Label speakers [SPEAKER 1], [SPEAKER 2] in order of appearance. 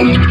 [SPEAKER 1] Thank you.